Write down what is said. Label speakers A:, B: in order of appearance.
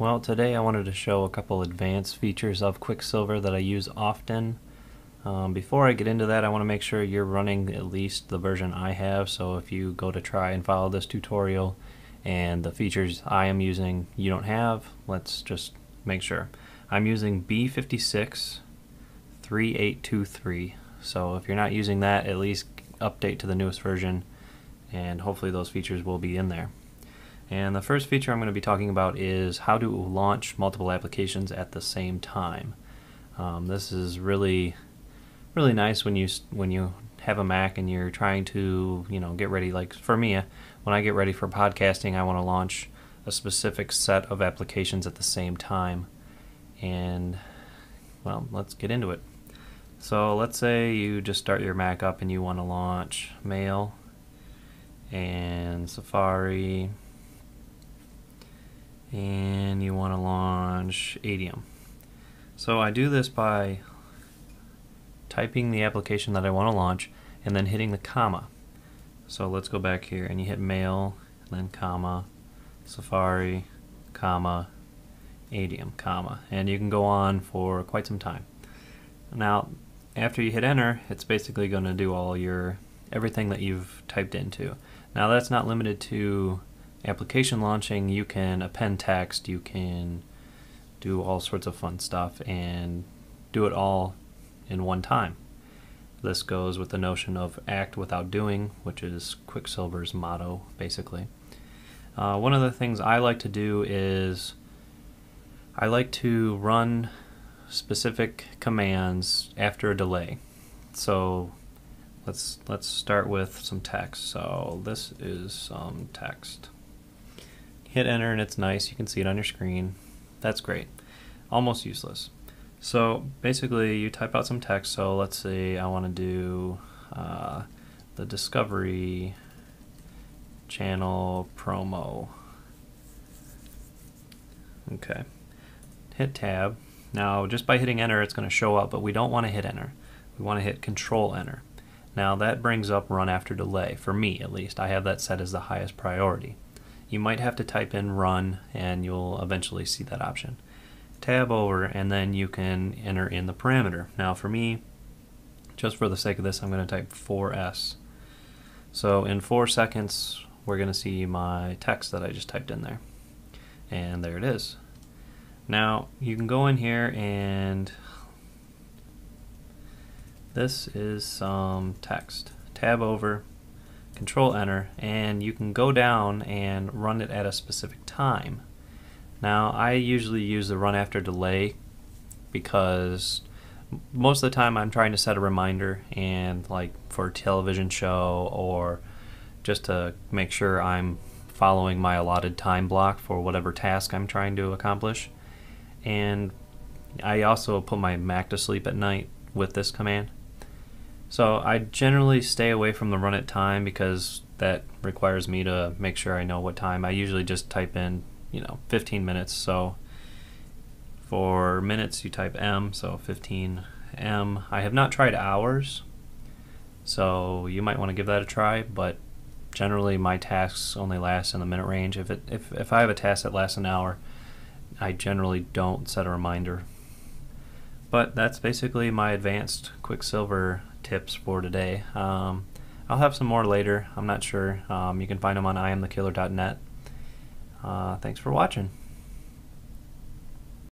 A: Well, today I wanted to show a couple advanced features of Quicksilver that I use often. Um, before I get into that, I want to make sure you're running at least the version I have, so if you go to try and follow this tutorial and the features I am using you don't have, let's just make sure. I'm using B56 3823, so if you're not using that, at least update to the newest version and hopefully those features will be in there. And the first feature I'm going to be talking about is how to launch multiple applications at the same time. Um, this is really, really nice when you when you have a Mac and you're trying to you know get ready. Like for me, when I get ready for podcasting, I want to launch a specific set of applications at the same time. And well, let's get into it. So let's say you just start your Mac up and you want to launch Mail and Safari and you want to launch Adium. So I do this by typing the application that I want to launch and then hitting the comma. So let's go back here and you hit mail, then comma, Safari, comma, Adium, comma, and you can go on for quite some time. Now, after you hit enter, it's basically going to do all your everything that you've typed into. Now that's not limited to application launching, you can append text, you can do all sorts of fun stuff and do it all in one time. This goes with the notion of act without doing, which is Quicksilver's motto, basically. Uh, one of the things I like to do is I like to run specific commands after a delay. So let's let's start with some text. So this is some text hit enter and it's nice. You can see it on your screen. That's great. Almost useless. So basically you type out some text. So let's say I want to do uh, the Discovery channel promo. Okay. Hit tab. Now just by hitting enter it's going to show up, but we don't want to hit enter. We want to hit control enter. Now that brings up run after delay, for me at least. I have that set as the highest priority you might have to type in run and you'll eventually see that option. Tab over and then you can enter in the parameter. Now for me, just for the sake of this, I'm going to type 4S. So in 4 seconds, we're going to see my text that I just typed in there. And there it is. Now you can go in here and this is some text. Tab over control enter and you can go down and run it at a specific time. Now I usually use the run after delay because most of the time I'm trying to set a reminder and like for a television show or just to make sure I'm following my allotted time block for whatever task I'm trying to accomplish. And I also put my Mac to sleep at night with this command. So I generally stay away from the run at time because that requires me to make sure I know what time. I usually just type in, you know, 15 minutes. So for minutes you type M, so 15 M. I have not tried hours, so you might want to give that a try, but generally my tasks only last in the minute range. If it if, if I have a task that lasts an hour, I generally don't set a reminder. But that's basically my advanced Quicksilver tips for today. Um, I'll have some more later. I'm not sure. Um, you can find them on IamTheKiller.net. Uh, thanks for watching.